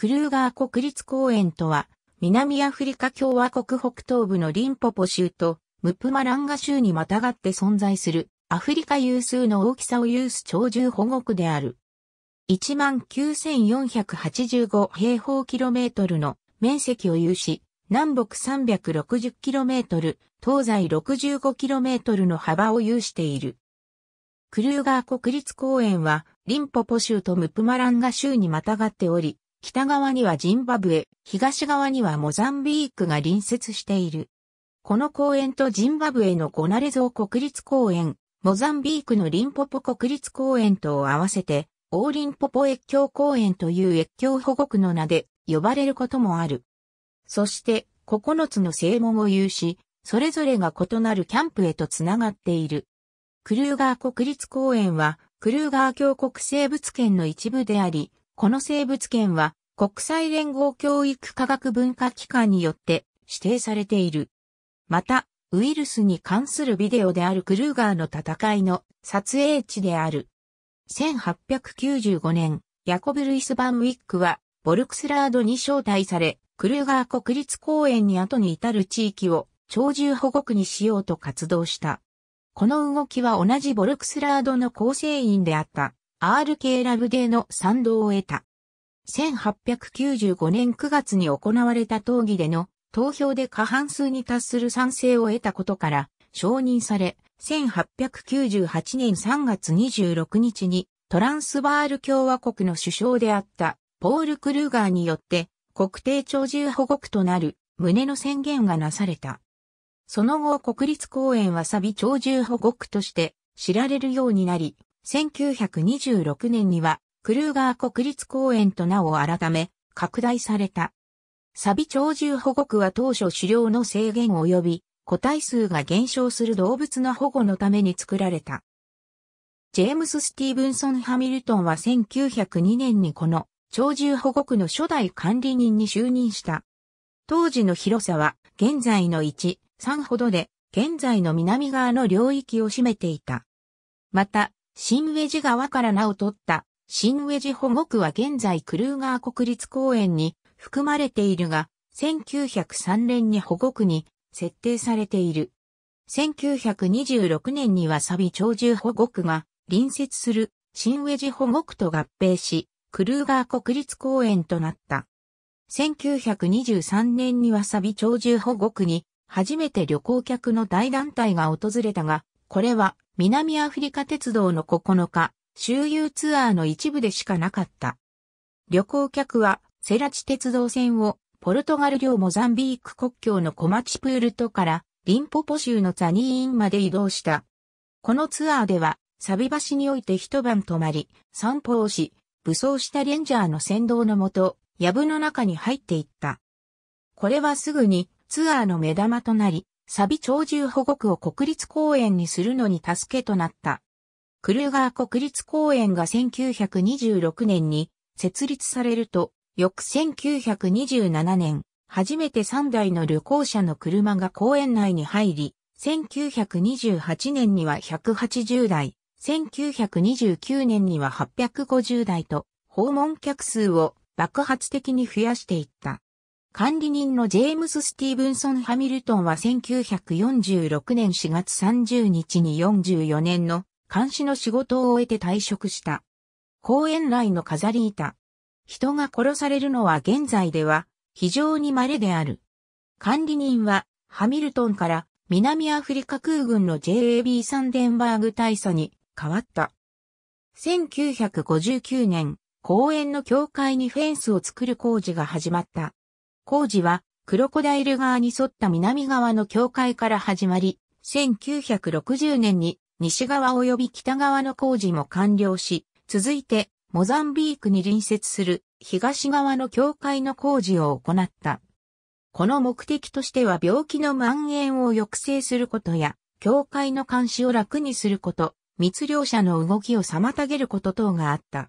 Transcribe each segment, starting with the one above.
クルーガー国立公園とは、南アフリカ共和国北東部のリンポポ州とムプマランガ州にまたがって存在するアフリカ有数の大きさを有す鳥獣保護区である。19,485平方キロメートルの面積を有し、南北 360km、東西 65km の幅を有している。クルーガー国立公園は、リンポポ州とムプマランガ州にまたがっており、北側にはジンバブエ、東側にはモザンビークが隣接している。この公園とジンバブエのゴナレゾー国立公園、モザンビークのリンポポ国立公園とを合わせて、オーリンポポ越境公園という越境保護区の名で呼ばれることもある。そして9つの正門を有し、それぞれが異なるキャンプへとつながっている。クルーガー国立公園は、クルーガー峡谷生物圏の一部であり、この生物圏は国際連合教育科学文化機関によって指定されている。また、ウイルスに関するビデオであるクルーガーの戦いの撮影地である。1895年、ヤコブ・ルイス・バンウィックは、ボルクスラードに招待され、クルーガー国立公園に後に至る地域を鳥獣保護区にしようと活動した。この動きは同じボルクスラードの構成員であった RK ラブデーの賛同を得た。1895年9月に行われた討議での投票で過半数に達する賛成を得たことから承認され、1898年3月26日にトランスバール共和国の首相であったポール・クルーガーによって国定鳥獣保護区となる旨の宣言がなされた。その後国立公園はサビ鳥獣保護区として知られるようになり、1926年にはクルーガー国立公園と名を改め拡大された。サビ鳥獣保護区は当初狩猟の制限及び個体数が減少する動物の保護のために作られた。ジェームス・スティーブンソン・ハミルトンは1902年にこの鳥獣保護区の初代管理人に就任した。当時の広さは現在の1、3ほどで、現在の南側の領域を占めていた。また、新ウェジ川から名を取った新ウェジ保護区は現在クルーガー国立公園に含まれているが、1903年に保護区に設定されている。1926年にはサビ鳥獣保護区が隣接する新ウェジ保護区と合併し、クルーガー国立公園となった。1923年にわさび鳥獣保護区に初めて旅行客の大団体が訪れたが、これは南アフリカ鉄道の9日、周遊ツアーの一部でしかなかった。旅行客はセラチ鉄道線をポルトガル領モザンビーク国境のコマチプールトからリンポポ州のザニーインまで移動した。このツアーではサビ橋において一晩泊まり、散歩をし、武装したレンジャーの先導のもと、藪の中に入っていった。これはすぐにツアーの目玉となり、サビ鳥獣保護区を国立公園にするのに助けとなった。クルーガー国立公園が1926年に設立されると、翌1927年、初めて3台の旅行者の車が公園内に入り、1928年には180台、1929年には850台と訪問客数を爆発的に増やしていった。管理人のジェームス・スティーブンソン・ハミルトンは1946年4月30日に44年の監視の仕事を終えて退職した。公園内の飾り板。人が殺されるのは現在では非常に稀である。管理人はハミルトンから南アフリカ空軍の JAB サンデンバーグ大佐に変わった。1959年、公園の境界にフェンスを作る工事が始まった。工事は、クロコダイル川に沿った南側の境界から始まり、1960年に西側及び北側の工事も完了し、続いて、モザンビークに隣接する東側の境界の工事を行った。この目的としては病気の蔓延を抑制することや、境界の監視を楽にすること、密漁者の動きを妨げること等があった。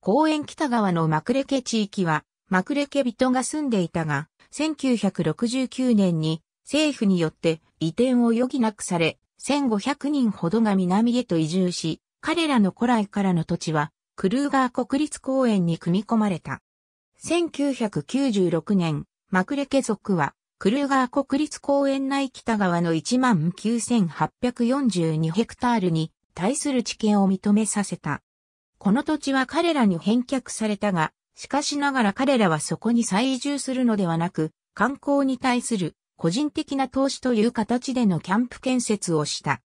公園北側のマクレケ地域は、マクレケ人が住んでいたが、1969年に政府によって移転を余儀なくされ、1500人ほどが南へと移住し、彼らの古来からの土地は、クルーガー国立公園に組み込まれた。1996年、マクレ家族は、クルーガー国立公園内北側の19,842ヘクタールに対する地形を認めさせた。この土地は彼らに返却されたが、しかしながら彼らはそこに再移住するのではなく、観光に対する個人的な投資という形でのキャンプ建設をした。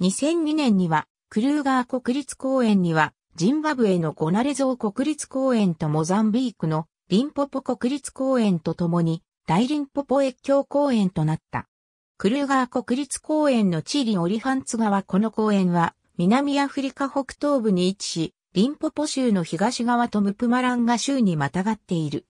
2002年には、クルーガー国立公園には、ジンバブエのゴナレゾー国立公園とモザンビークのリンポポ国立公園とともに、大リンポポ越境公園となった。クルーガー国立公園のチーリオリファンツ川この公園は、南アフリカ北東部に位置し、リンポポ州の東側とムプマランガ州にまたがっている。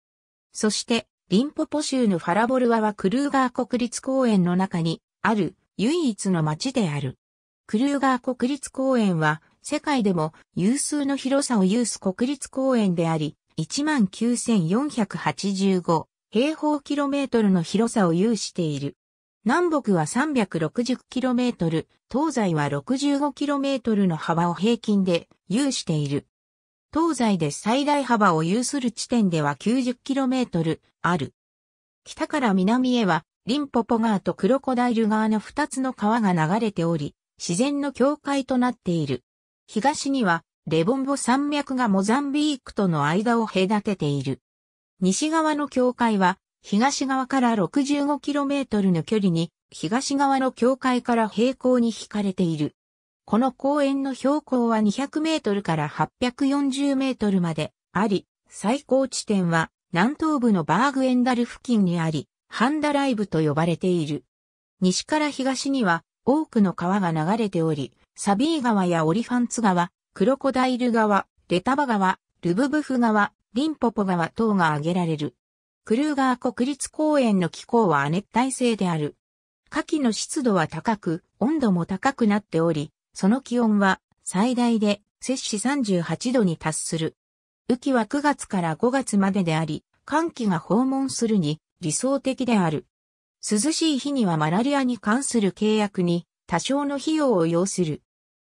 そして、リンポポ州のファラボルワはクルーガー国立公園の中にある唯一の町である。クルーガー国立公園は世界でも有数の広さを有す国立公園であり、19,485平方キロメートルの広さを有している。南北は 360km、東西は 65km の幅を平均で有している。東西で最大幅を有する地点では 90km ある。北から南へは、リンポポ川とクロコダイル川の二つの川が流れており、自然の境界となっている。東には、レボンボ山脈がモザンビークとの間を隔てている。西側の境界は、東側から 65km の距離に、東側の境界から平行に引かれている。この公園の標高は200メートルから840メートルまであり、最高地点は南東部のバーグエンダル付近にあり、ハンダライブと呼ばれている。西から東には多くの川が流れており、サビー川やオリファンツ川、クロコダイル川、レタバ川、ルブブフ川、リンポポ川等が挙げられる。クルーガー国立公園の気候は亜熱帯性である。夏季の湿度は高く、温度も高くなっており、その気温は最大で摂氏38度に達する。雨季は9月から5月までであり、寒気が訪問するに理想的である。涼しい日にはマラリアに関する契約に多少の費用を要する。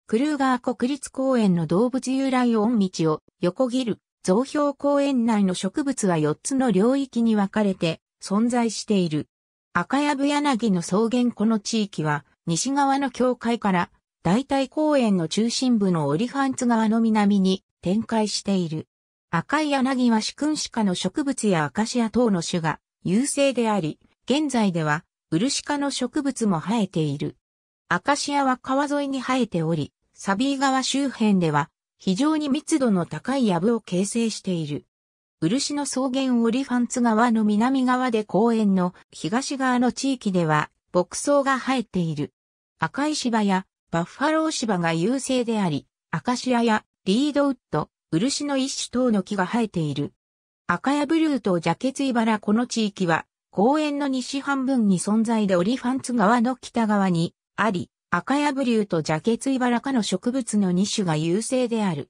クルーガー国立公園の動物由来音道を横切る増標公園内の植物は4つの領域に分かれて存在している。赤やぶ柳の草原この地域は西側の境界から大体公園の中心部のオリファンツ川の南に展開している。赤い柳はシクンシカの植物やアカシア等の種が優勢であり、現在ではウルシカの植物も生えている。アカシアは川沿いに生えており、サビー川周辺では非常に密度の高い藪を形成している。漆の草原オリファンツ川の南側で公園の東側の地域では牧草が生えている。赤い芝やバッファロー芝が優勢であり、アカシアやリードウッド、漆の一種等の木が生えている。赤やブルーとジャケツイバラこの地域は公園の西半分に存在でオリファンツ川の北側にあり、赤やブリューとジャケツイバラ科の植物の2種が優勢である。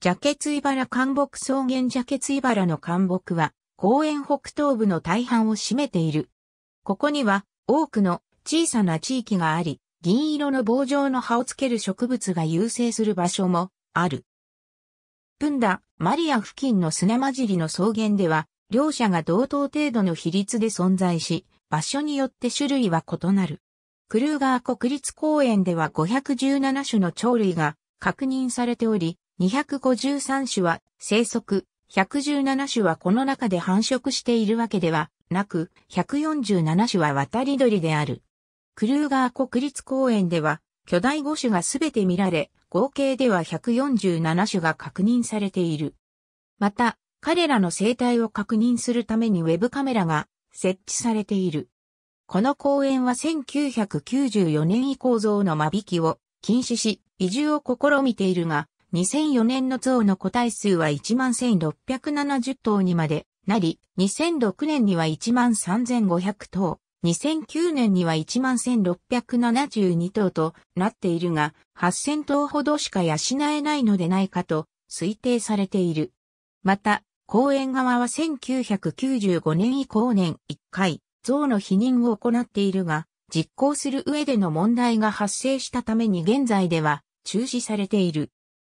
ジャケツイバラ干木草原ジャケツイバラの干木は公園北東部の大半を占めている。ここには多くの小さな地域があり、銀色の棒状の葉をつける植物が優勢する場所もある。プンダ、マリア付近の砂混じりの草原では、両者が同等程度の比率で存在し、場所によって種類は異なる。クルーガー国立公園では517種の鳥類が確認されており、253種は生息、117種はこの中で繁殖しているわけではなく、147種は渡り鳥である。クルーガー国立公園では巨大5種がすべて見られ、合計では147種が確認されている。また、彼らの生態を確認するためにウェブカメラが設置されている。この公園は1994年以降象の間引きを禁止し、移住を試みているが、2004年の象の個体数は11,670頭にまでなり、2006年には13,500頭、2009年には11,672頭となっているが、8,000頭ほどしか養えないのでないかと推定されている。また、公園側は1995年以降年1回、像の否認を行っているが、実行する上での問題が発生したために現在では中止されている。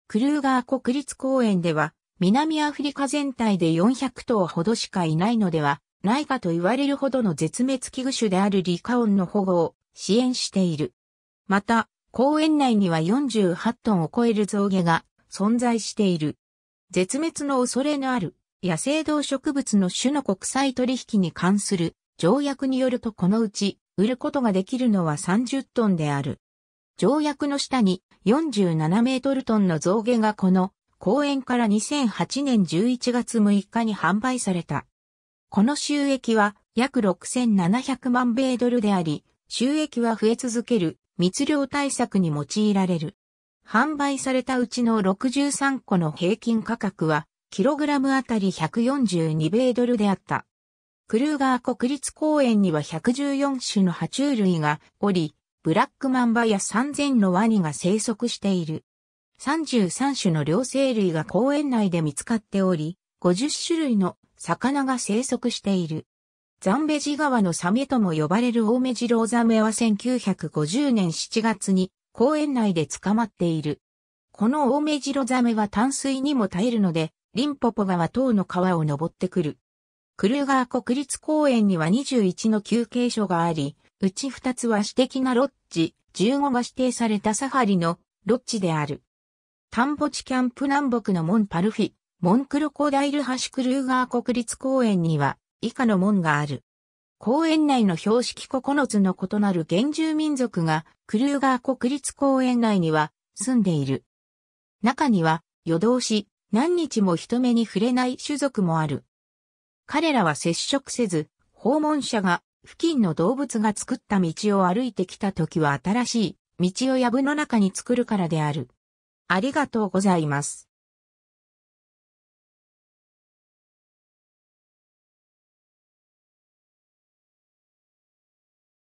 クルーガー国立公園では南アフリカ全体で400頭ほどしかいないのではないかと言われるほどの絶滅危惧種であるリカオンの保護を支援している。また、公園内には48トンを超える象牙が存在している。絶滅の恐れのある野生動植物の種の国際取引に関する条約によるとこのうち売ることができるのは30トンである。条約の下に47メートルトンの象牙がこの公園から2008年11月6日に販売された。この収益は約6700万米ドルであり、収益は増え続ける密漁対策に用いられる。販売されたうちの63個の平均価格は、キログラムあたり142米ドルであった。クルーガー国立公園には114種の爬虫類がおり、ブラックマンバや3000のワニが生息している。33種の両生類が公園内で見つかっており、50種類の魚が生息している。ザンベジ川のサメとも呼ばれるオオメジロウザメは1950年7月に公園内で捕まっている。このオオメジロザメは淡水にも耐えるので、リンポポ川等の川を登ってくる。クルーガー国立公園には21の休憩所があり、うち2つは私的なロッジ、15が指定されたサファリのロッジである。田んぼ地キャンプ南北のモンパルフィ、モンクロコダイルハシクルーガー国立公園には以下の門がある。公園内の標識9つの異なる原住民族がクルーガー国立公園内には住んでいる。中には夜通し何日も人目に触れない種族もある。彼らは接触せず、訪問者が付近の動物が作った道を歩いてきた時は新しい道を藪の中に作るからである。ありがとうございます。